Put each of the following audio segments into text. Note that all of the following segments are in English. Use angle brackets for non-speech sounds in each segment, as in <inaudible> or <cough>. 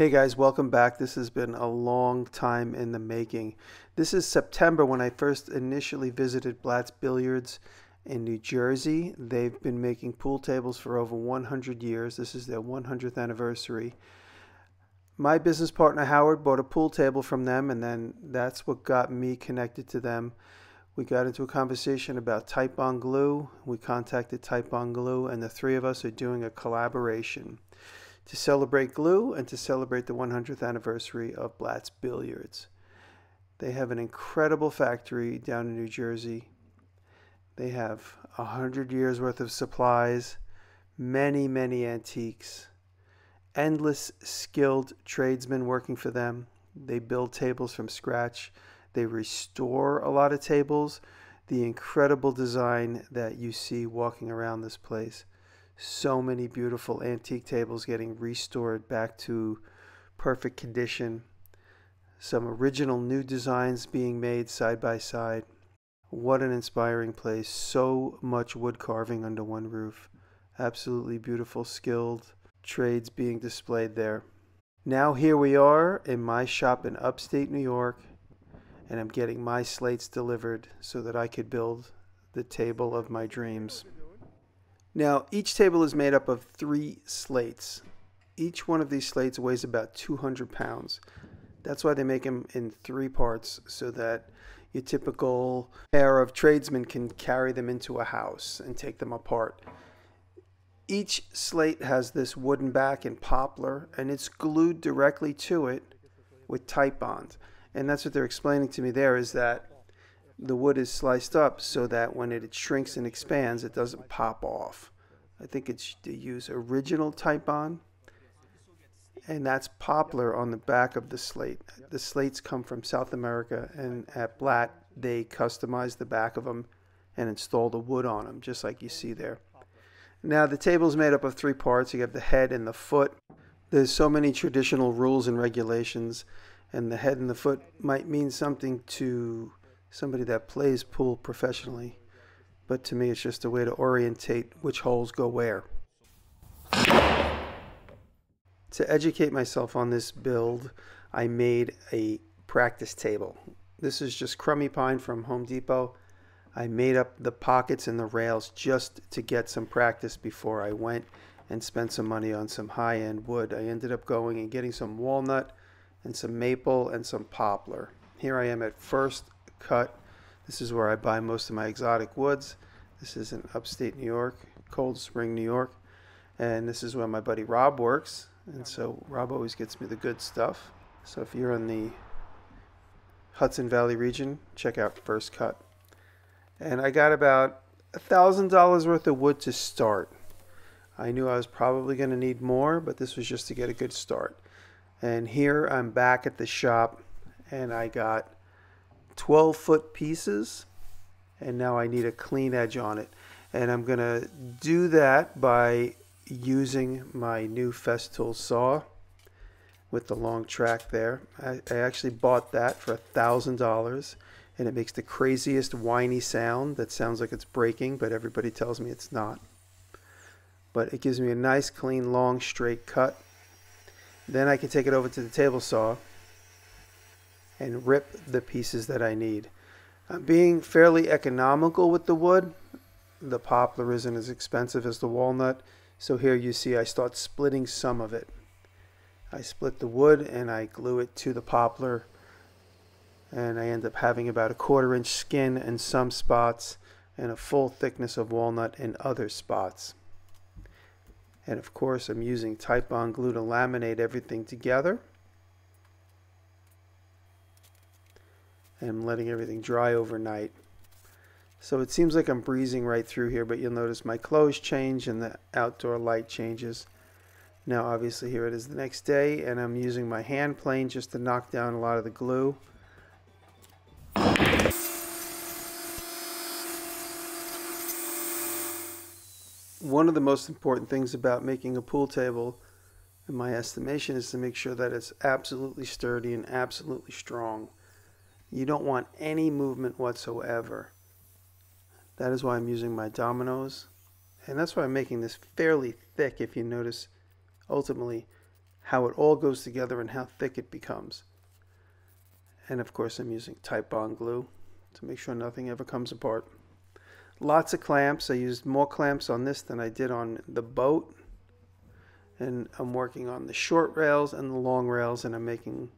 Hey guys, welcome back. This has been a long time in the making. This is September when I first initially visited Blatt's Billiards in New Jersey. They've been making pool tables for over 100 years. This is their 100th anniversary. My business partner Howard bought a pool table from them, and then that's what got me connected to them. We got into a conversation about Titebond glue. We contacted Titebond glue, and the three of us are doing a collaboration to celebrate glue and to celebrate the 100th anniversary of Blatt's Billiards. They have an incredible factory down in New Jersey. They have a hundred years worth of supplies, many, many antiques, endless skilled tradesmen working for them. They build tables from scratch. They restore a lot of tables. The incredible design that you see walking around this place so many beautiful antique tables getting restored back to perfect condition. Some original new designs being made side by side. What an inspiring place. So much wood carving under one roof. Absolutely beautiful, skilled trades being displayed there. Now, here we are in my shop in upstate New York, and I'm getting my slates delivered so that I could build the table of my dreams. Now, each table is made up of three slates. Each one of these slates weighs about 200 pounds. That's why they make them in three parts so that your typical pair of tradesmen can carry them into a house and take them apart. Each slate has this wooden back and poplar, and it's glued directly to it with Titebond. And that's what they're explaining to me there is that the wood is sliced up so that when it shrinks and expands, it doesn't pop off. I think it's they use original Titebond, and that's poplar on the back of the slate. The slates come from South America, and at Blatt they customize the back of them and install the wood on them, just like you see there. Now the table is made up of three parts. You have the head and the foot. There's so many traditional rules and regulations, and the head and the foot might mean something to somebody that plays pool professionally, but to me it's just a way to orientate which holes go where. To educate myself on this build, I made a practice table. This is just crummy pine from Home Depot. I made up the pockets and the rails just to get some practice before I went and spent some money on some high-end wood. I ended up going and getting some walnut and some maple and some poplar. Here I am at first cut. This is where I buy most of my exotic woods. This is in upstate New York, Cold Spring, New York. And this is where my buddy Rob works. And so Rob always gets me the good stuff. So if you're in the Hudson Valley region, check out First Cut. And I got about a thousand dollars worth of wood to start. I knew I was probably going to need more, but this was just to get a good start. And here I'm back at the shop and I got 12 foot pieces and now I need a clean edge on it. And I'm gonna do that by using my new Festool saw with the long track there. I, I actually bought that for a thousand dollars and it makes the craziest whiny sound that sounds like it's breaking but everybody tells me it's not. But it gives me a nice clean long straight cut. Then I can take it over to the table saw and rip the pieces that I need. I'm being fairly economical with the wood. The poplar isn't as expensive as the walnut. So here you see I start splitting some of it. I split the wood and I glue it to the poplar and I end up having about a quarter inch skin in some spots and a full thickness of walnut in other spots. And of course I'm using Titebond glue to laminate everything together. And I'm letting everything dry overnight. So it seems like I'm breezing right through here, but you'll notice my clothes change and the outdoor light changes. Now obviously here it is the next day and I'm using my hand plane just to knock down a lot of the glue. One of the most important things about making a pool table, in my estimation, is to make sure that it's absolutely sturdy and absolutely strong. You don't want any movement whatsoever. That is why I'm using my dominoes. And that's why I'm making this fairly thick if you notice ultimately how it all goes together and how thick it becomes. And of course I'm using Titebond glue to make sure nothing ever comes apart. Lots of clamps. I used more clamps on this than I did on the boat. And I'm working on the short rails and the long rails and I'm making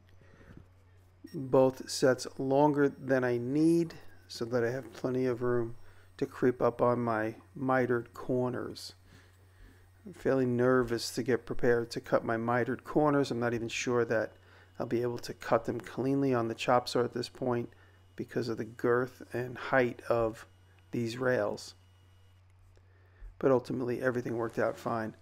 both sets longer than I need so that I have plenty of room to creep up on my mitered corners. I'm fairly nervous to get prepared to cut my mitered corners. I'm not even sure that I'll be able to cut them cleanly on the chop saw at this point because of the girth and height of these rails. But ultimately everything worked out fine.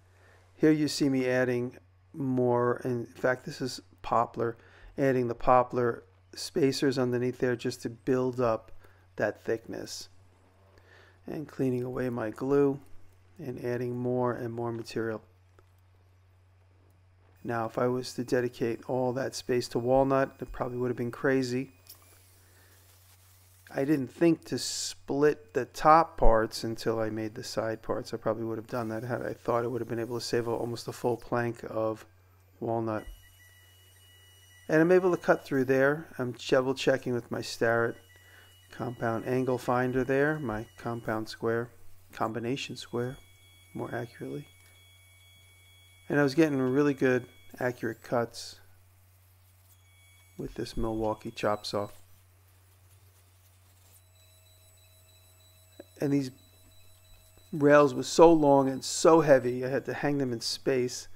Here you see me adding more, in fact this is poplar, adding the poplar spacers underneath there just to build up that thickness. And cleaning away my glue and adding more and more material. Now, if I was to dedicate all that space to walnut, it probably would have been crazy. I didn't think to split the top parts until I made the side parts. I probably would have done that had I thought I would have been able to save almost a full plank of walnut. And I'm able to cut through there. I'm double checking with my Starrett compound angle finder there, my compound square, combination square more accurately. And I was getting really good, accurate cuts with this Milwaukee chop saw. And these rails were so long and so heavy, I had to hang them in space.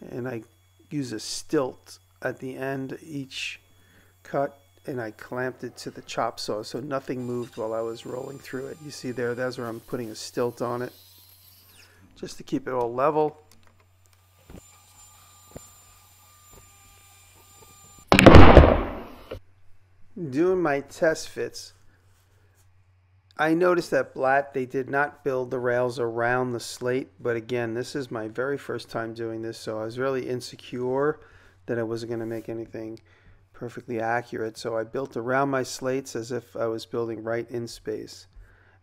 And I use a stilt at the end each cut and I clamped it to the chop saw so nothing moved while I was rolling through it. You see there, that's where I'm putting a stilt on it just to keep it all level. Doing my test fits, I noticed that Blatt, they did not build the rails around the slate, but again, this is my very first time doing this, so I was really insecure that I wasn't going to make anything perfectly accurate. So I built around my slates as if I was building right in space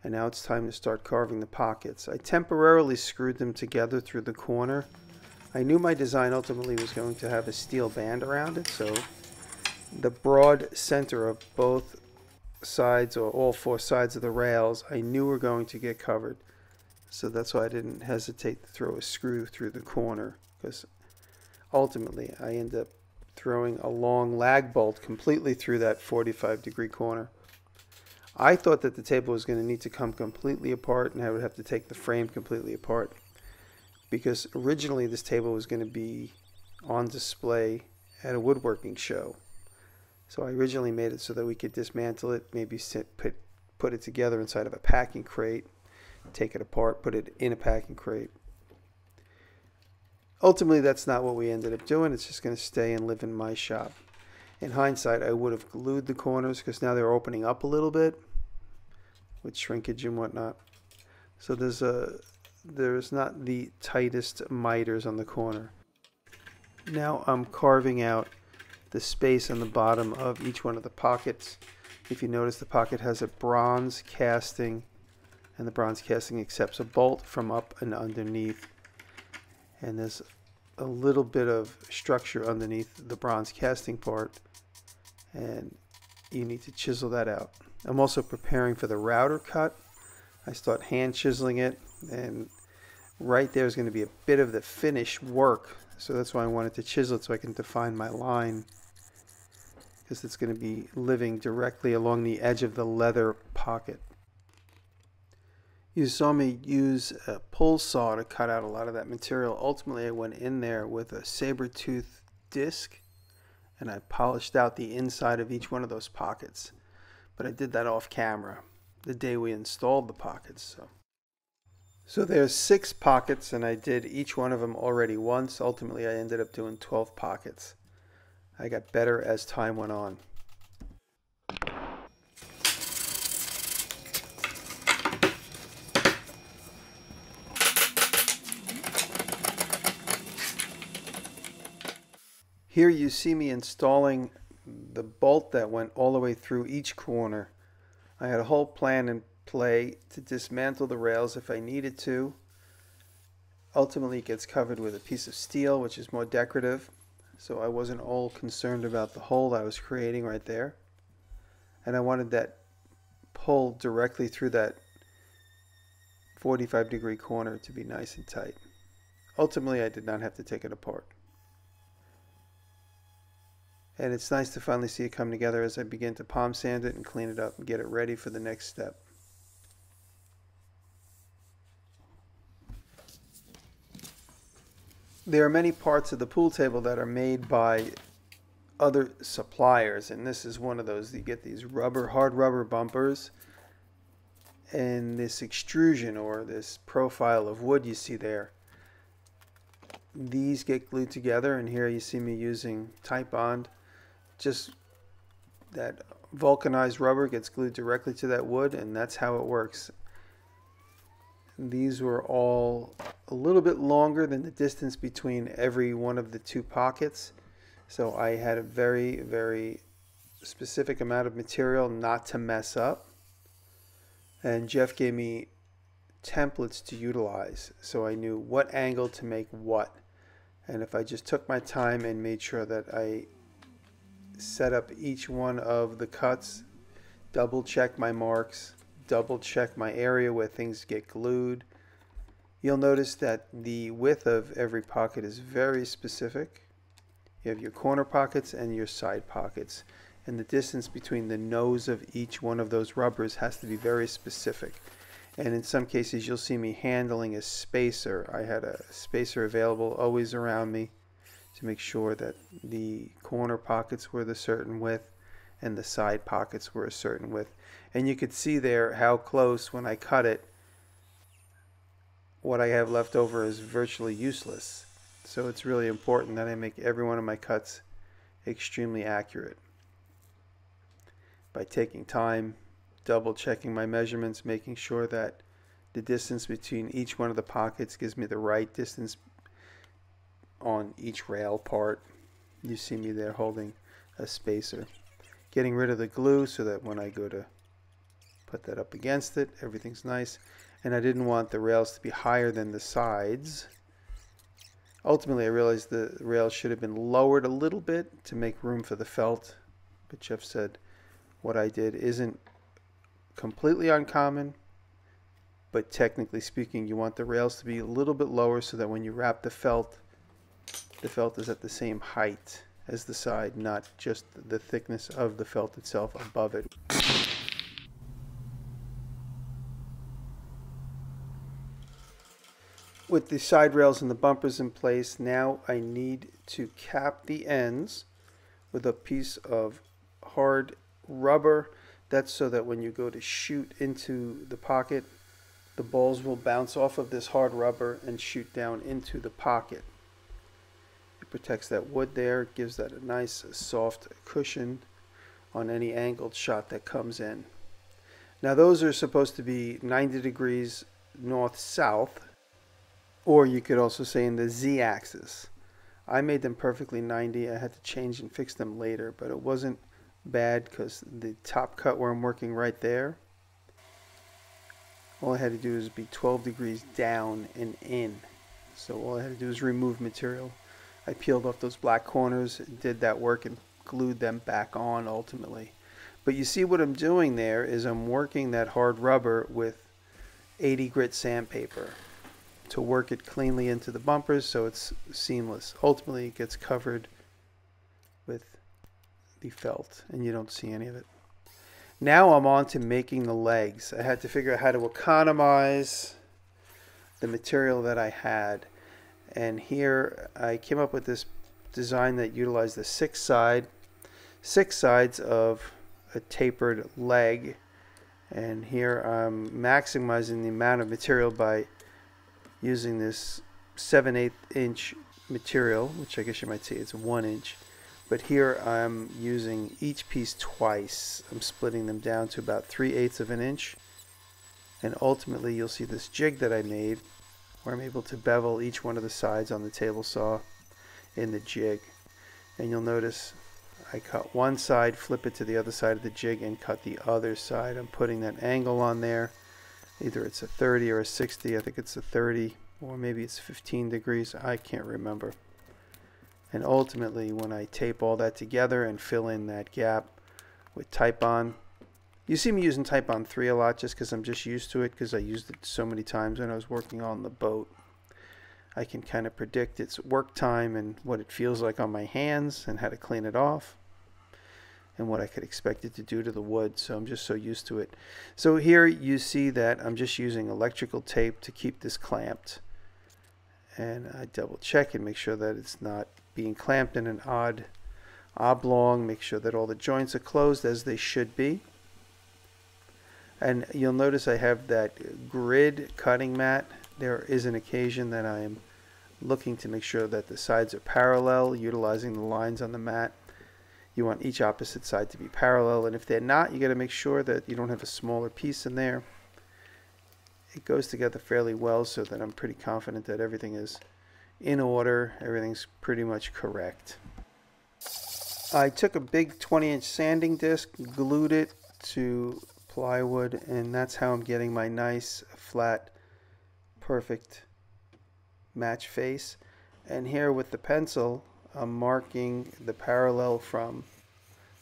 and now it's time to start carving the pockets. I temporarily screwed them together through the corner. I knew my design ultimately was going to have a steel band around it, so the broad center of both sides or all four sides of the rails I knew were going to get covered. So that's why I didn't hesitate to throw a screw through the corner because ultimately I end up throwing a long lag bolt completely through that 45 degree corner. I thought that the table was going to need to come completely apart and I would have to take the frame completely apart because originally this table was going to be on display at a woodworking show. So I originally made it so that we could dismantle it, maybe sit, put, put it together inside of a packing crate, take it apart, put it in a packing crate. Ultimately, that's not what we ended up doing. It's just going to stay and live in my shop. In hindsight, I would have glued the corners because now they're opening up a little bit with shrinkage and whatnot. So there's a there's not the tightest miters on the corner. Now I'm carving out the space on the bottom of each one of the pockets. If you notice the pocket has a bronze casting and the bronze casting accepts a bolt from up and underneath and there's a little bit of structure underneath the bronze casting part and you need to chisel that out. I'm also preparing for the router cut. I start hand chiseling it and right there is going to be a bit of the finish work. So that's why I wanted to chisel it so I can define my line because it's going to be living directly along the edge of the leather pocket. You saw me use a pull saw to cut out a lot of that material. Ultimately, I went in there with a saber tooth disc and I polished out the inside of each one of those pockets but I did that off camera the day we installed the pockets. So, so there's six pockets, and I did each one of them already once. Ultimately, I ended up doing 12 pockets. I got better as time went on. Here you see me installing the bolt that went all the way through each corner. I had a whole plan in play to dismantle the rails if I needed to. Ultimately it gets covered with a piece of steel which is more decorative. so I wasn't all concerned about the hole I was creating right there. And I wanted that pull directly through that 45 degree corner to be nice and tight. Ultimately, I did not have to take it apart. And it's nice to finally see it come together as I begin to palm sand it and clean it up and get it ready for the next step. There are many parts of the pool table that are made by other suppliers, and this is one of those. You get these rubber, hard rubber bumpers, and this extrusion or this profile of wood you see there. These get glued together, and here you see me using Titebond. Just that vulcanized rubber gets glued directly to that wood, and that's how it works. These were all a little bit longer than the distance between every one of the two pockets. So I had a very, very specific amount of material not to mess up. And Jeff gave me templates to utilize so I knew what angle to make what. And if I just took my time and made sure that I set up each one of the cuts, double check my marks, double check my area where things get glued. You'll notice that the width of every pocket is very specific. You have your corner pockets and your side pockets. And the distance between the nose of each one of those rubbers has to be very specific. And in some cases, you'll see me handling a spacer. I had a spacer available always around me to make sure that the corner pockets were the certain width and the side pockets were a certain width. And you could see there how close when I cut it, what I have left over is virtually useless. So it's really important that I make every one of my cuts extremely accurate. By taking time, double checking my measurements, making sure that the distance between each one of the pockets gives me the right distance on each rail part. You see me there holding a spacer getting rid of the glue so that when I go to put that up against it, everything's nice. And I didn't want the rails to be higher than the sides. Ultimately, I realized the rails should have been lowered a little bit to make room for the felt. But Jeff said what I did isn't completely uncommon, but technically speaking, you want the rails to be a little bit lower so that when you wrap the felt, the felt is at the same height as the side, not just the thickness of the felt itself above it. With the side rails and the bumpers in place, now I need to cap the ends with a piece of hard rubber. That's so that when you go to shoot into the pocket, the balls will bounce off of this hard rubber and shoot down into the pocket protects that wood there, gives that a nice soft cushion on any angled shot that comes in. Now those are supposed to be 90 degrees north-south, or you could also say in the z-axis. I made them perfectly 90. I had to change and fix them later, but it wasn't bad because the top cut where I'm working right there, all I had to do is be 12 degrees down and in. So all I had to do is remove material. I peeled off those black corners, and did that work and glued them back on ultimately. But you see what I'm doing there is I'm working that hard rubber with 80 grit sandpaper to work it cleanly into the bumpers so it's seamless. Ultimately it gets covered with the felt and you don't see any of it. Now I'm on to making the legs. I had to figure out how to economize the material that I had and here I came up with this design that utilized the six side six sides of a tapered leg. And here I'm maximizing the amount of material by using this 7 8 inch material which I guess you might say it's 1 inch. But here I'm using each piece twice. I'm splitting them down to about 3 eighths of an inch. And ultimately you'll see this jig that I made where I'm able to bevel each one of the sides on the table saw in the jig. And you'll notice I cut one side, flip it to the other side of the jig, and cut the other side. I'm putting that angle on there. Either it's a 30 or a 60. I think it's a 30, or maybe it's 15 degrees. I can't remember. And ultimately, when I tape all that together and fill in that gap with Titebond, you see me using Titebond 3 a lot just because I'm just used to it because I used it so many times when I was working on the boat. I can kind of predict its work time and what it feels like on my hands and how to clean it off and what I could expect it to do to the wood. So I'm just so used to it. So here you see that I'm just using electrical tape to keep this clamped. And I double check and make sure that it's not being clamped in an odd oblong. Make sure that all the joints are closed as they should be. And you'll notice I have that grid cutting mat. There is an occasion that I am looking to make sure that the sides are parallel, utilizing the lines on the mat. You want each opposite side to be parallel and if they're not you got to make sure that you don't have a smaller piece in there. It goes together fairly well so that I'm pretty confident that everything is in order everything's pretty much correct. I took a big 20 inch sanding disc glued it to plywood and that's how I'm getting my nice flat perfect match face and here with the pencil I'm marking the parallel from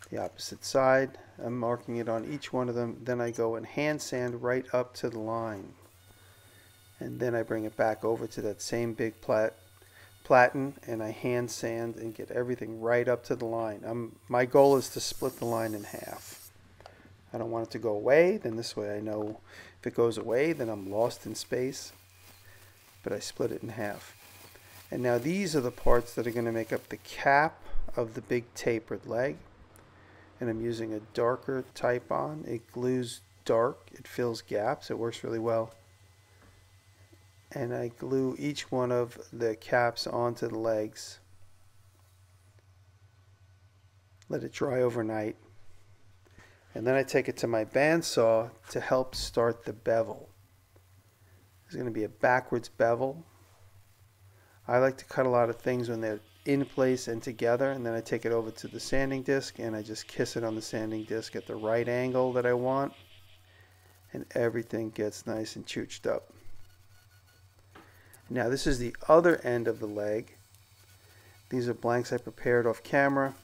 the opposite side. I'm marking it on each one of them. Then I go and hand sand right up to the line. And then I bring it back over to that same big plat platen and I hand sand and get everything right up to the line. I'm, my goal is to split the line in half. I don't want it to go away. Then this way I know if it goes away, then I'm lost in space. But I split it in half. And now these are the parts that are going to make up the cap of the big tapered leg. And I'm using a darker Titebond. It glues dark. It fills gaps. It works really well. And I glue each one of the caps onto the legs. Let it dry overnight. And then I take it to my bandsaw to help start the bevel. There's going to be a backwards bevel I like to cut a lot of things when they're in place and together and then I take it over to the sanding disc and I just kiss it on the sanding disc at the right angle that I want and everything gets nice and chooched up. Now this is the other end of the leg. These are blanks I prepared off camera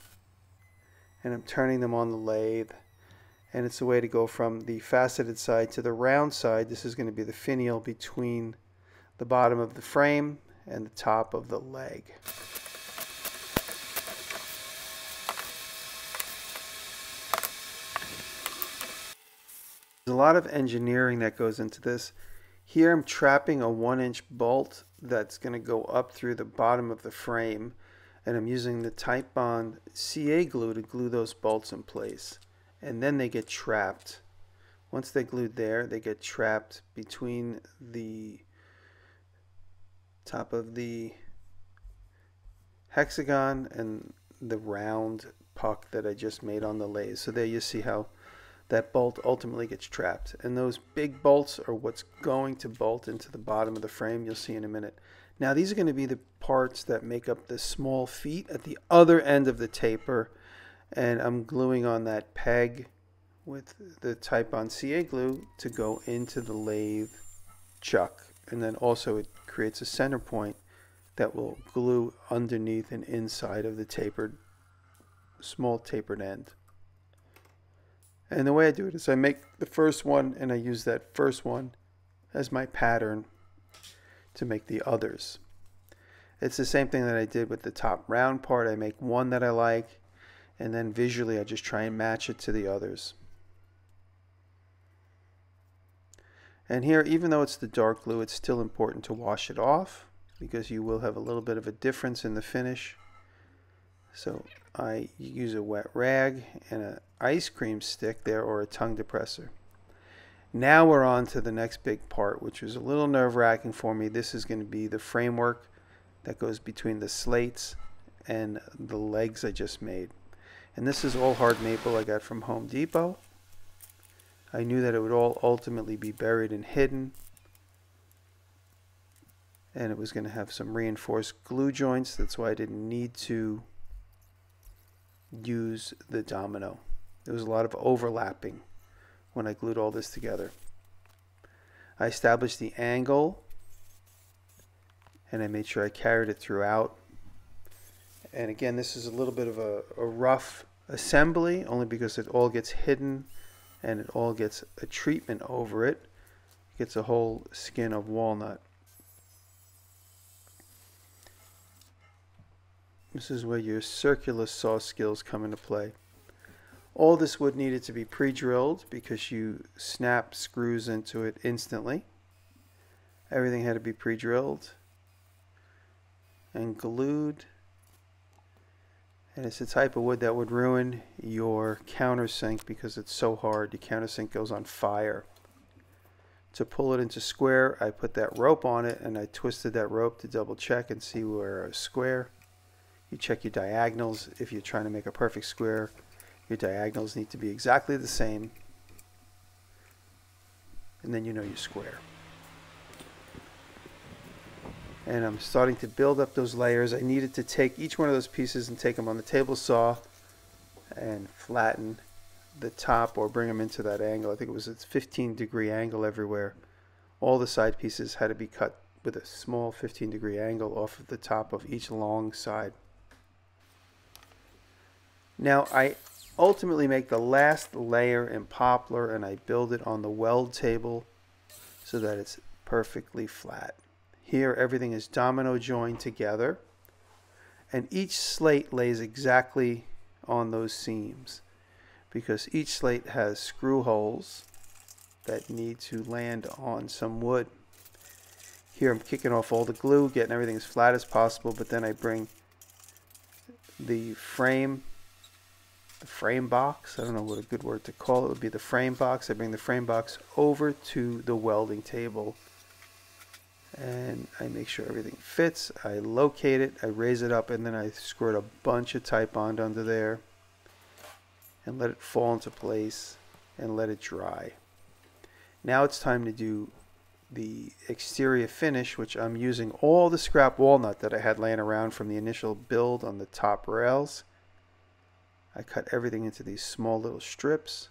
and I'm turning them on the lathe and it's a way to go from the faceted side to the round side. This is going to be the finial between the bottom of the frame and the top of the leg. There's a lot of engineering that goes into this. Here I'm trapping a one inch bolt that's going to go up through the bottom of the frame and I'm using the Titebond CA glue to glue those bolts in place and then they get trapped. Once they're glued there they get trapped between the top of the hexagon and the round puck that I just made on the lathe. So there you see how that bolt ultimately gets trapped. And those big bolts are what's going to bolt into the bottom of the frame. You'll see in a minute. Now these are going to be the parts that make up the small feet at the other end of the taper. And I'm gluing on that peg with the Titebond CA glue to go into the lathe chuck. And then also it creates a center point that will glue underneath and inside of the tapered, small tapered end. And the way I do it is I make the first one and I use that first one as my pattern to make the others. It's the same thing that I did with the top round part. I make one that I like and then visually I just try and match it to the others. And here, even though it's the dark glue, it's still important to wash it off because you will have a little bit of a difference in the finish. So I use a wet rag and an ice cream stick there or a tongue depressor. Now we're on to the next big part, which was a little nerve-wracking for me. This is going to be the framework that goes between the slates and the legs I just made. And this is all hard maple I got from Home Depot. I knew that it would all ultimately be buried and hidden. And it was going to have some reinforced glue joints. That's why I didn't need to use the domino. There was a lot of overlapping when I glued all this together. I established the angle and I made sure I carried it throughout And again, this is a little bit of a, a rough assembly only because it all gets hidden and it all gets a treatment over it. It gets a whole skin of walnut. This is where your circular saw skills come into play. All this wood needed to be pre-drilled because you snap screws into it instantly. Everything had to be pre-drilled and glued. And it's the type of wood that would ruin your countersink because it's so hard. Your countersink goes on fire. To pull it into square, I put that rope on it and I twisted that rope to double check and see where a square. You check your diagonals if you're trying to make a perfect square. Your diagonals need to be exactly the same. And then you know you're square and I'm starting to build up those layers. I needed to take each one of those pieces and take them on the table saw and flatten the top or bring them into that angle. I think it was a 15 degree angle everywhere. All the side pieces had to be cut with a small 15 degree angle off of the top of each long side. Now I ultimately make the last layer in poplar and I build it on the weld table so that it's perfectly flat. Here everything is domino joined together and each slate lays exactly on those seams because each slate has screw holes that need to land on some wood. Here I'm kicking off all the glue, getting everything as flat as possible, but then I bring the frame, the frame box, I don't know what a good word to call it would be the frame box. I bring the frame box over to the welding table and I make sure everything fits. I locate it, I raise it up, and then I squirt a bunch of Titebond under there and let it fall into place and let it dry. Now it's time to do the exterior finish, which I'm using all the scrap walnut that I had laying around from the initial build on the top rails. I cut everything into these small little strips.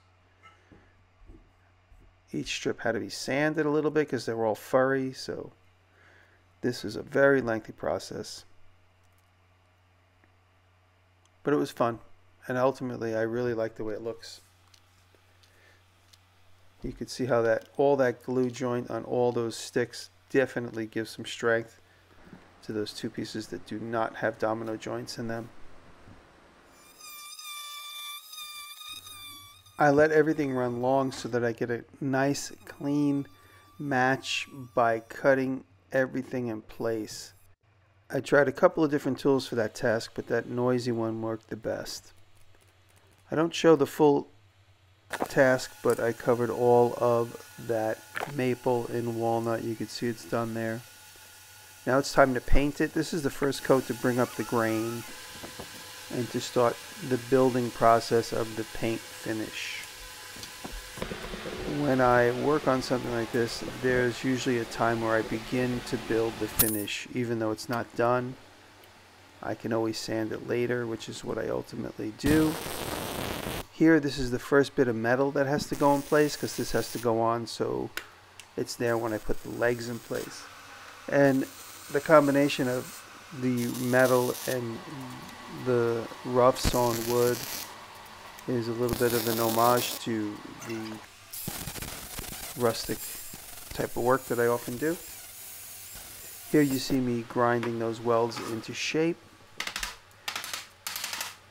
Each strip had to be sanded a little bit because they were all furry, so this is a very lengthy process. But it was fun. And ultimately, I really like the way it looks. You can see how that all that glue joint on all those sticks definitely gives some strength to those two pieces that do not have domino joints in them. I let everything run long so that I get a nice clean match by cutting everything in place. I tried a couple of different tools for that task, but that noisy one worked the best. I don't show the full task, but I covered all of that maple and walnut. You can see it's done there. Now it's time to paint it. This is the first coat to bring up the grain and to start the building process of the paint finish when I work on something like this, there's usually a time where I begin to build the finish, even though it's not done. I can always sand it later, which is what I ultimately do. Here, this is the first bit of metal that has to go in place, because this has to go on so it's there when I put the legs in place. And the combination of the metal and the rough sawn wood is a little bit of an homage to the rustic type of work that I often do. Here you see me grinding those welds into shape.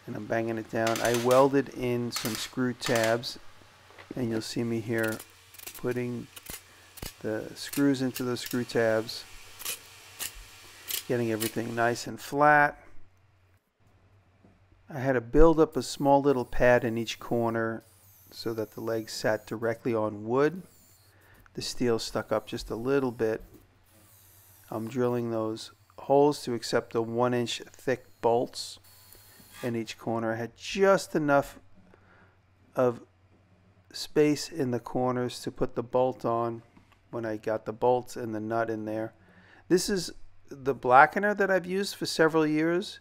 And I'm banging it down. I welded in some screw tabs. And you'll see me here putting the screws into the screw tabs. Getting everything nice and flat. I had to build up a small little pad in each corner so that the legs sat directly on wood. The steel stuck up just a little bit. I'm drilling those holes to accept the one inch thick bolts in each corner. I had just enough of space in the corners to put the bolt on when I got the bolts and the nut in there. This is the blackener that I've used for several years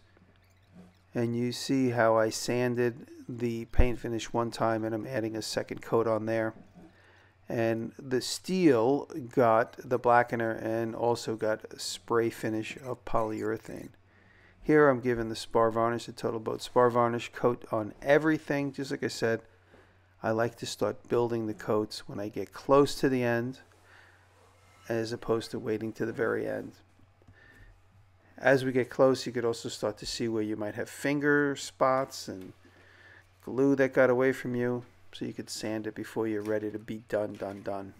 and you see how I sanded the paint finish one time and I'm adding a second coat on there and the steel got the blackener and also got a spray finish of polyurethane Here I'm giving the spar varnish, the TotalBoat spar varnish coat on everything. Just like I said, I like to start building the coats when I get close to the end as opposed to waiting to the very end. As we get close, you could also start to see where you might have finger spots and glue that got away from you so you could sand it before you're ready to be done, done, done.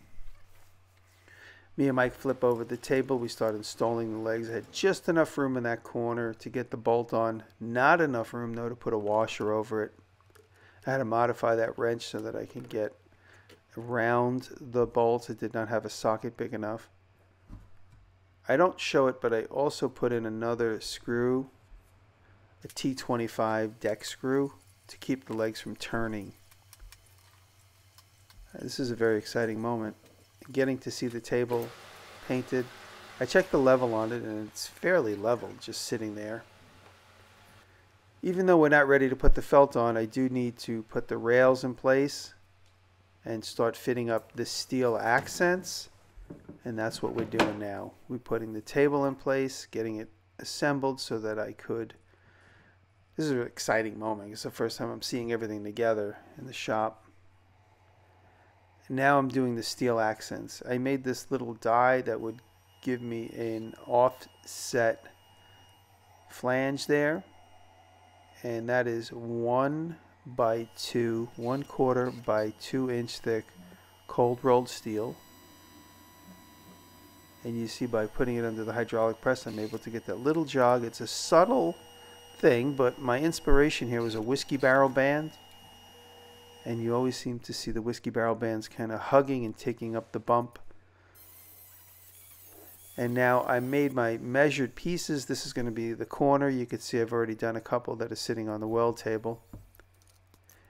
Me and Mike flip over the table. We start installing the legs. I had just enough room in that corner to get the bolt on. Not enough room, though, to put a washer over it. I had to modify that wrench so that I can get around the bolts. It did not have a socket big enough. I don't show it, but I also put in another screw, a T25 deck screw, to keep the legs from turning. This is a very exciting moment. Getting to see the table painted. I checked the level on it and it's fairly level, just sitting there. Even though we're not ready to put the felt on, I do need to put the rails in place and start fitting up the steel accents. And that's what we're doing now. We're putting the table in place, getting it assembled so that I could. This is an exciting moment. It's the first time I'm seeing everything together in the shop. now I'm doing the steel accents. I made this little die that would give me an offset flange there. And that is one by two, one quarter by two inch thick cold rolled steel. And you see by putting it under the hydraulic press, I'm able to get that little jog. It's a subtle thing, but my inspiration here was a whiskey barrel band. And you always seem to see the whiskey barrel bands kind of hugging and taking up the bump. And now I made my measured pieces. This is going to be the corner. You can see I've already done a couple that are sitting on the weld table.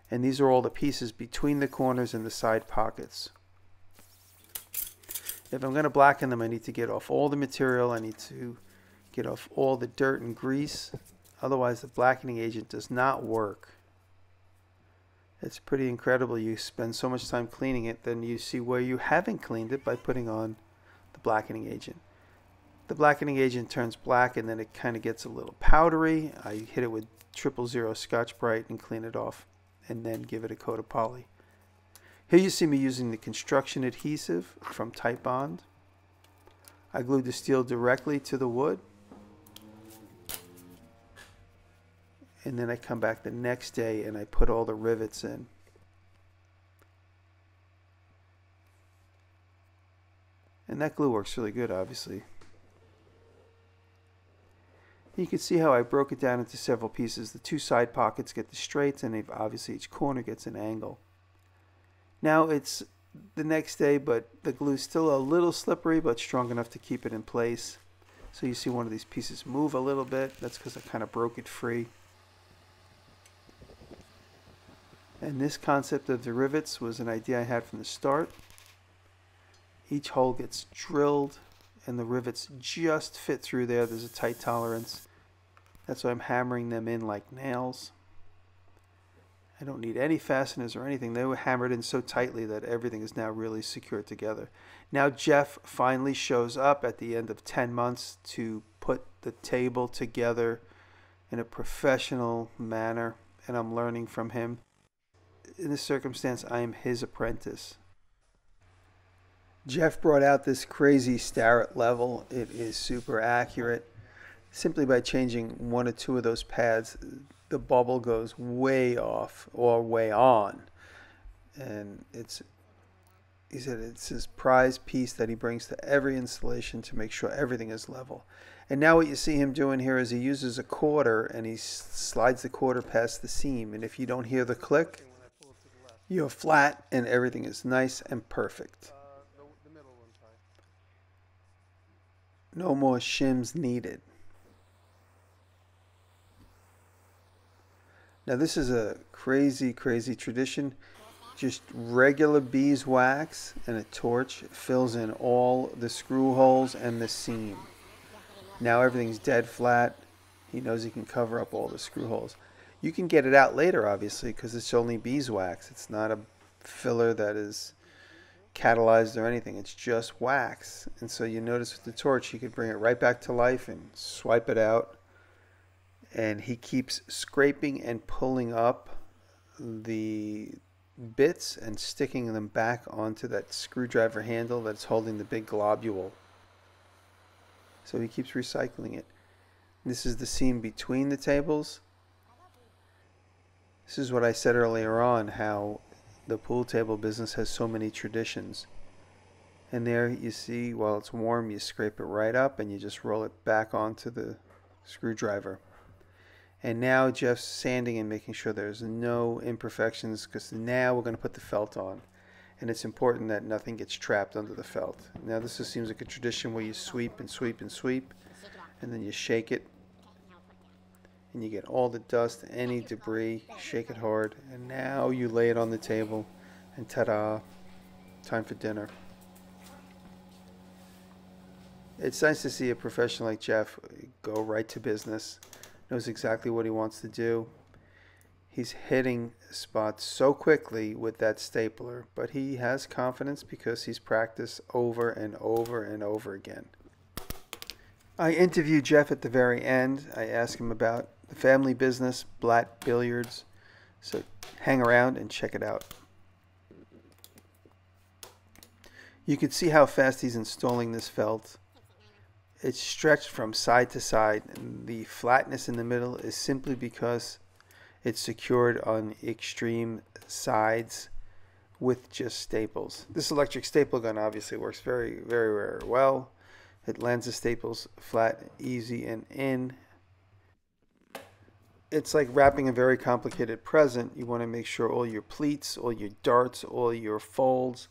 And these are all the pieces between the corners and the side pockets. If I'm going to blacken them, I need to get off all the material. I need to get off all the dirt and grease. Otherwise, the blackening agent does not work. It's pretty incredible. You spend so much time cleaning it, then you see where you haven't cleaned it by putting on the blackening agent. The blackening agent turns black and then it kind of gets a little powdery. I hit it with triple zero Scotch-Brite and clean it off and then give it a coat of poly. Here you see me using the construction adhesive from Titebond. I glued the steel directly to the wood. And then I come back the next day and I put all the rivets in. And that glue works really good, obviously. You can see how I broke it down into several pieces. The two side pockets get the straights and obviously each corner gets an angle. Now it's the next day, but the glue's still a little slippery, but strong enough to keep it in place. So you see one of these pieces move a little bit. That's because I kind of broke it free. And this concept of the rivets was an idea I had from the start. Each hole gets drilled and the rivets just fit through there. There's a tight tolerance. That's why I'm hammering them in like nails. I don't need any fasteners or anything. They were hammered in so tightly that everything is now really secured together. Now Jeff finally shows up at the end of 10 months to put the table together in a professional manner, and I'm learning from him. In this circumstance, I am his apprentice. Jeff brought out this crazy Starrett level. It is super accurate. Simply by changing one or two of those pads, the bubble goes way off or way on. And it's, he said it's his prize piece that he brings to every installation to make sure everything is level. And now what you see him doing here is he uses a quarter and he slides the quarter past the seam. And if you don't hear the click, you're flat and everything is nice and perfect. No more shims needed. Now this is a crazy, crazy tradition. Just regular beeswax and a torch fills in all the screw holes and the seam. Now everything's dead flat. He knows he can cover up all the screw holes. You can get it out later, obviously, because it's only beeswax. It's not a filler that is catalyzed or anything. It's just wax. And so you notice with the torch, you could bring it right back to life and swipe it out. And he keeps scraping and pulling up the bits and sticking them back onto that screwdriver handle that's holding the big globule. So he keeps recycling it. This is the seam between the tables. This is what I said earlier on how the pool table business has so many traditions. And there you see, while it's warm, you scrape it right up and you just roll it back onto the screwdriver. And now Jeff's sanding and making sure there's no imperfections because now we're going to put the felt on. And it's important that nothing gets trapped under the felt. Now this just seems like a tradition where you sweep and sweep and sweep and then you shake it and you get all the dust, any debris, shake it hard, and now you lay it on the table and ta-da, time for dinner. It's nice to see a professional like Jeff go right to business knows exactly what he wants to do. He's hitting spots so quickly with that stapler, but he has confidence because he's practiced over and over and over again. I interviewed Jeff at the very end. I asked him about the family business, Blatt Billiards. So hang around and check it out. You can see how fast he's installing this felt it's stretched from side to side the flatness in the middle is simply because it's secured on extreme sides with just staples. This electric staple gun obviously works very, very, very well. It lands the staples flat, easy, and in. It's like wrapping a very complicated present. You want to make sure all your pleats, all your darts, all your folds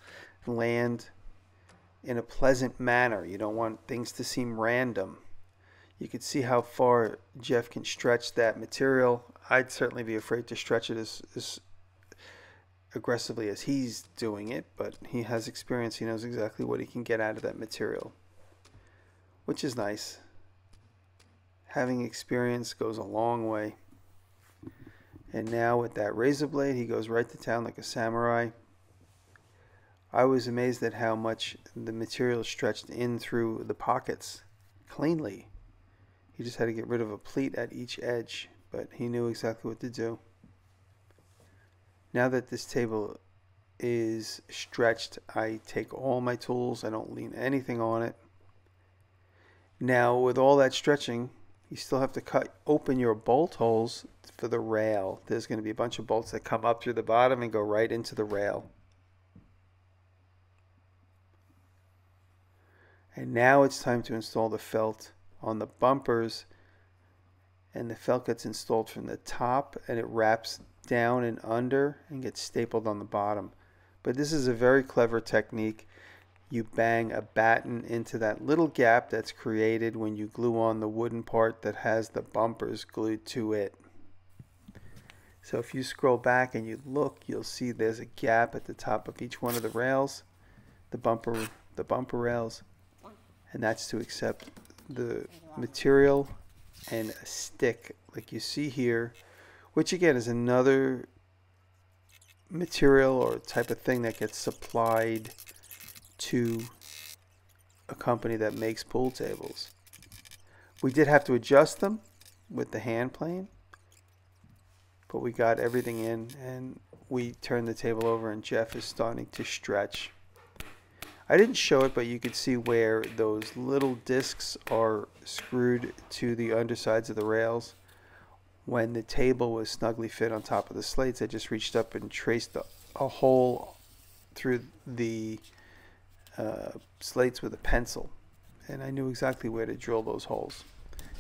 land in a pleasant manner. You don't want things to seem random. You can see how far Jeff can stretch that material. I'd certainly be afraid to stretch it as, as aggressively as he's doing it, but he has experience. He knows exactly what he can get out of that material, which is nice. Having experience goes a long way. And now with that razor blade, he goes right to town like a samurai. I was amazed at how much the material stretched in through the pockets cleanly. He just had to get rid of a pleat at each edge, but he knew exactly what to do. Now that this table is stretched, I take all my tools, I don't lean anything on it. Now, with all that stretching, you still have to cut open your bolt holes for the rail. There's going to be a bunch of bolts that come up through the bottom and go right into the rail. And now it's time to install the felt on the bumpers. And the felt gets installed from the top and it wraps down and under and gets stapled on the bottom. But this is a very clever technique. You bang a batten into that little gap that's created when you glue on the wooden part that has the bumpers glued to it. So if you scroll back and you look, you'll see there's a gap at the top of each one of the rails, the bumper, the bumper rails and that's to accept the material and a stick like you see here which again is another material or type of thing that gets supplied to a company that makes pool tables. We did have to adjust them with the hand plane, but we got everything in and we turned the table over and Jeff is starting to stretch. I didn't show it, but you could see where those little discs are screwed to the undersides of the rails. When the table was snugly fit on top of the slates, I just reached up and traced a, a hole through the uh, slates with a pencil. And I knew exactly where to drill those holes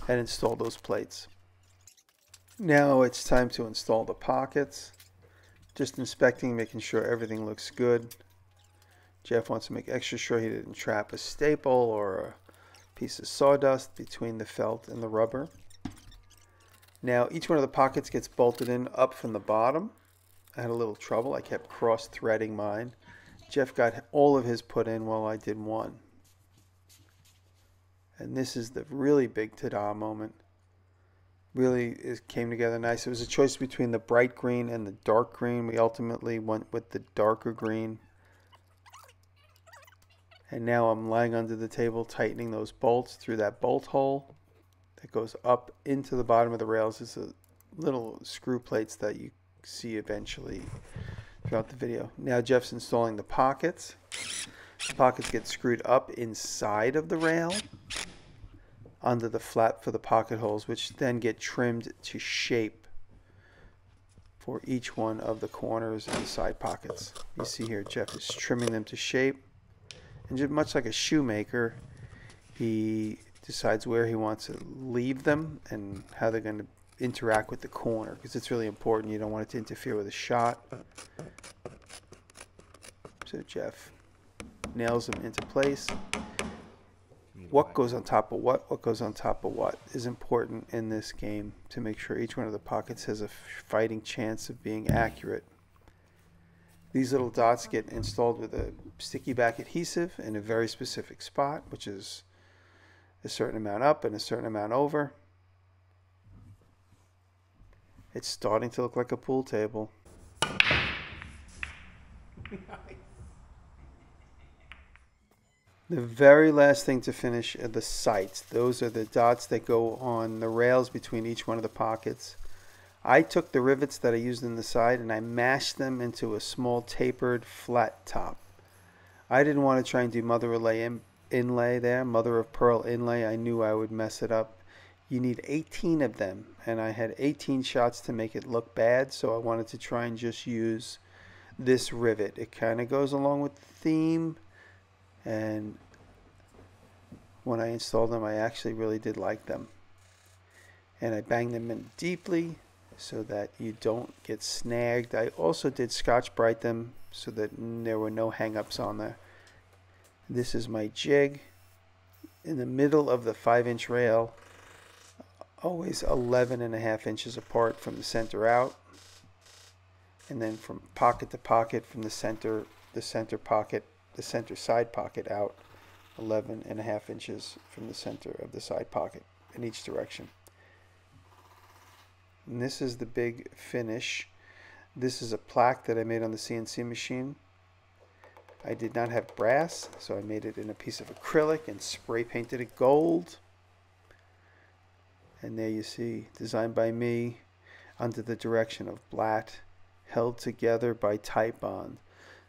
and install those plates. Now it's time to install the pockets. Just inspecting, making sure everything looks good. Jeff wants to make extra sure he didn't trap a staple or a piece of sawdust between the felt and the rubber. Now each one of the pockets gets bolted in up from the bottom. I had a little trouble. I kept cross threading mine. Jeff got all of his put in while I did one. And this is the really big ta-da moment. Really it came together nice. It was a choice between the bright green and the dark green. We ultimately went with the darker green. And now I'm lying under the table tightening those bolts through that bolt hole that goes up into the bottom of the rails. It's a little screw plates that you see eventually throughout the video. Now Jeff's installing the pockets. The pockets get screwed up inside of the rail under the flap for the pocket holes, which then get trimmed to shape for each one of the corners and the side pockets. You see here, Jeff is trimming them to shape. And just much like a shoemaker, he decides where he wants to leave them and how they're going to interact with the corner because it's really important. You don't want it to interfere with a shot. So Jeff nails them into place. What goes on top of what, what goes on top of what is important in this game to make sure each one of the pockets has a fighting chance of being accurate. These little dots get installed with a sticky back adhesive in a very specific spot, which is a certain amount up and a certain amount over. It's starting to look like a pool table. The very last thing to finish are the sights. Those are the dots that go on the rails between each one of the pockets. I took the rivets that I used in the side and I mashed them into a small tapered flat top. I didn't want to try and do mother of in, inlay there, mother of pearl inlay. I knew I would mess it up. You need 18 of them and I had 18 shots to make it look bad so I wanted to try and just use this rivet. It kind of goes along with the theme and when I installed them I actually really did like them and I banged them in deeply so that you don't get snagged. I also did Scotch-Brite them so that there were no hang-ups on there. This is my jig. In the middle of the 5 inch rail always 11 and a half inches apart from the center out and then from pocket to pocket from the center the center pocket the center side pocket out 11 and a half inches from the center of the side pocket in each direction. And this is the big finish. This is a plaque that I made on the CNC machine. I did not have brass, so I made it in a piece of acrylic and spray painted it gold. And there you see, designed by me under the direction of Blatt, held together by Titebond.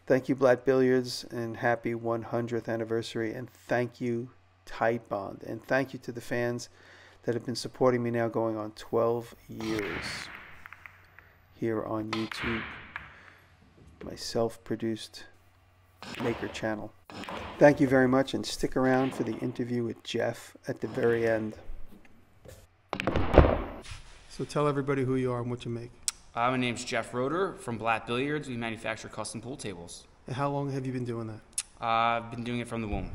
Thank you, Blatt Billiards, and happy 100th anniversary. And thank you, Titebond. And thank you to the fans that have been supporting me now going on 12 years here on YouTube, my self produced Maker channel. Thank you very much, and stick around for the interview with Jeff at the very end. So tell everybody who you are and what you make. Uh, my name's Jeff Roeder from Blatt Billiards. We manufacture custom pool tables. And how long have you been doing that? Uh, I've been doing it from the womb.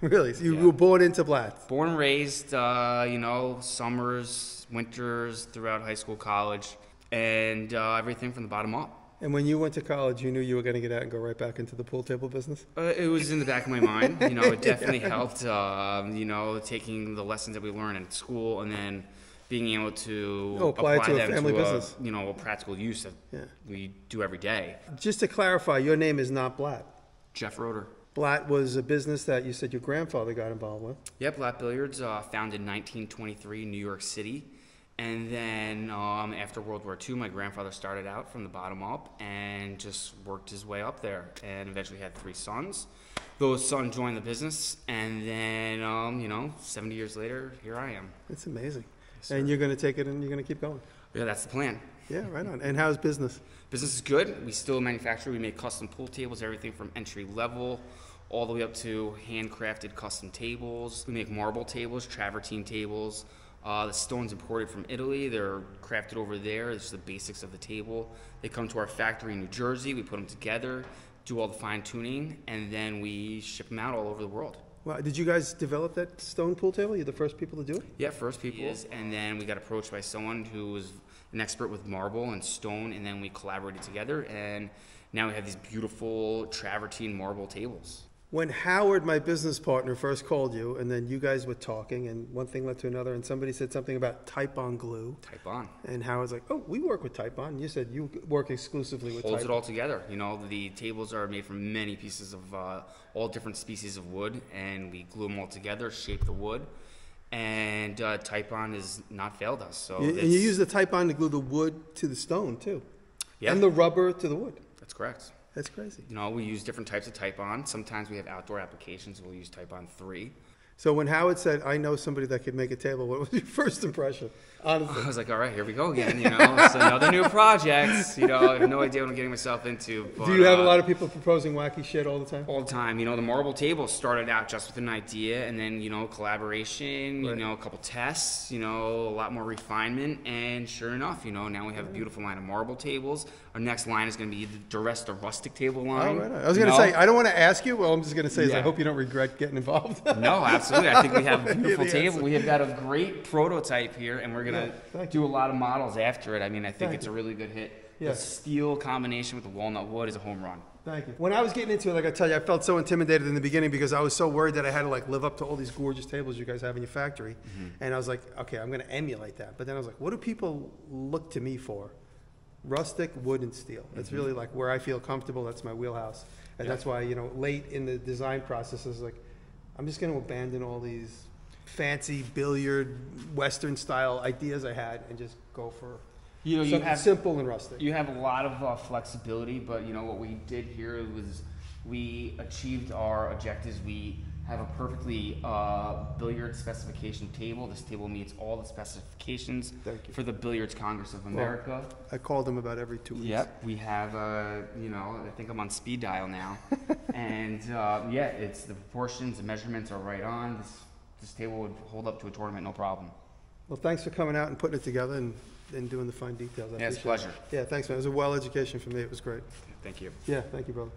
<laughs> really? So you yeah. were born into Blatt? Born and raised, uh, you know, summers, winters, throughout high school, college, and uh, everything from the bottom up. And when you went to college, you knew you were going to get out and go right back into the pool table business? Uh, it was in the back of my mind. You know, <laughs> it definitely yeah. helped, um, you know, taking the lessons that we learned in school and then – being able to oh, apply, apply, to a family to business. A, you know, a practical use that yeah. we do every day. Just to clarify, your name is not Blatt. Jeff Roeder. Blatt was a business that you said your grandfather got involved with. Yep, Blatt Billiards, uh, founded in 1923 in New York City. And then um, after World War II, my grandfather started out from the bottom up and just worked his way up there and eventually had three sons. Those sons joined the business, and then, um, you know, 70 years later, here I am. It's amazing. Yes, and you're going to take it and you're going to keep going. Yeah, that's the plan. Yeah, right on. And how's business? Business is good. We still manufacture. We make custom pool tables, everything from entry level all the way up to handcrafted custom tables. We make marble tables, travertine tables. Uh, the stone's imported from Italy. They're crafted over there. This is the basics of the table. They come to our factory in New Jersey. We put them together, do all the fine tuning, and then we ship them out all over the world. Wow. Did you guys develop that stone pool table? You're the first people to do it? Yeah, first people. Yes. And then we got approached by someone who was an expert with marble and stone, and then we collaborated together, and now we have these beautiful travertine marble tables when Howard, my business partner, first called you, and then you guys were talking, and one thing led to another, and somebody said something about Titebond glue. Titebond. And Howard's like, "Oh, we work with Titebond." You said you work exclusively with. Holds it all together. You know, the tables are made from many pieces of uh, all different species of wood, and we glue them all together, shape the wood, and uh, Titebond has not failed us. So You- And you use the Titebond to glue the wood to the stone too, yeah, and the rubber to the wood. that's correct. That's crazy. You know, we use different types of Titebond. Sometimes we have outdoor applications. We'll use Titebond three. So when Howard said, "I know somebody that could make a table," what was your <laughs> first impression? Honestly, I was like, all right, here we go again. You know, it's another new project. You know, I have no idea what I'm getting myself into. But, do you have a uh, lot of people proposing wacky shit all the time? all the time. You know, the marble table started out just with an idea, and then you know, collaboration. You know, a couple tests. You know, a lot more refinement, and sure enough, you know, now we have a beautiful line of marble tables. Our next line is going to be the rest of rustic table Oh, line. right. I was going to say, I don't want to ask you. Well, I'm just going to say, is I hope you don't regret getting involved. <laughs> No, absolutely. I think we have a <laughs> beautiful table. answer. We have got a great prototype here, and we're Yeah, gonna thank do a lot of models after it. I mean, I think Thank it's you. a really good hit. Yeah. The steel combination with the walnut wood is a home run. Thank you. When I was getting into it, like I tell you, I felt so intimidated in the beginning because I was so worried that I had to like live up to all these gorgeous tables you guys have in your factory, mm-hmm. and I was like, okay, I'm going to emulate that. But then I was like, what do people look to me for? Rustic, wood, and steel. That's really like where I feel comfortable. That's my wheelhouse, and Yeah. that's why you know late in the design process, I was like, I'm just going to abandon all these fancy billiard Western style ideas I had and just go for You know, you have simple and rustic. You have a lot of uh, flexibility, but you know what we did here was we achieved our objectives. We have a perfectly uh, billiard specification table. This table meets all the specifications Thank you. for the Billiards Congress of America. I called them about every two weeks. Yep, we have, uh, you know, I think I'm on speed dial now. <laughs> and uh, yeah, it's the proportions, the measurements are right on. This, this table would hold up to a tournament, no problem. Well, thanks for coming out and putting it together and, and doing the fine details. I Yeah, it's a appreciate it. pleasure. Yeah, thanks, man. It was a well education for me. It was great. Thank you. Yeah, thank you, brother.